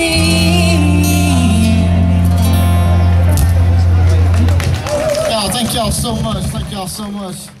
see me. Thank y'all so much. Thank y'all so much.